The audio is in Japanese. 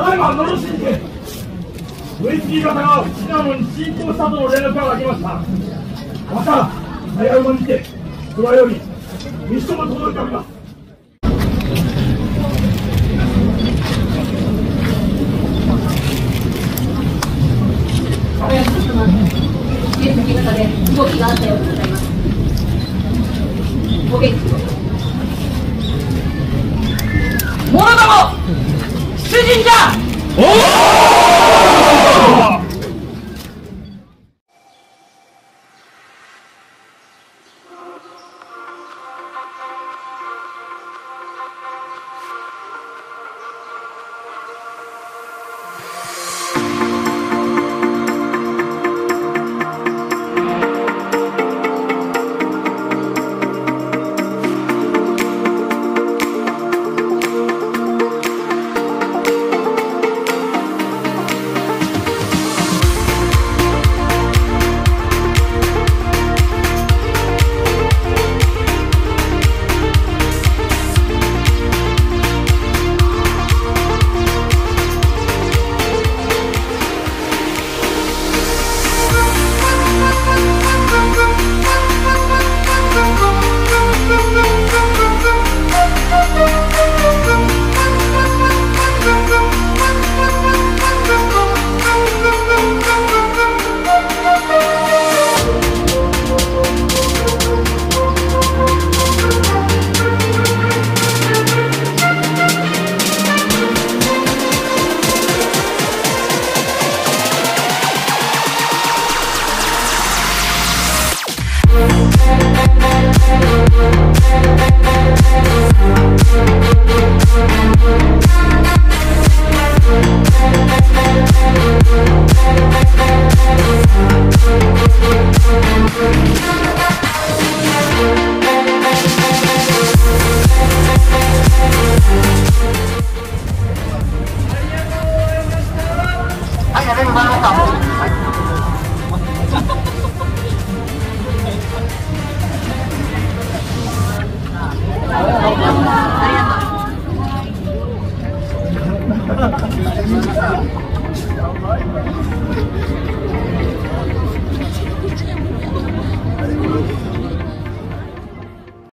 だいまのろしにて VP 型がシナモに進行したとの連絡がありました。また早馬にてそれよりミッションも届いております。動きがあったようでございます。お元気者ども Ay, a ver, vamos a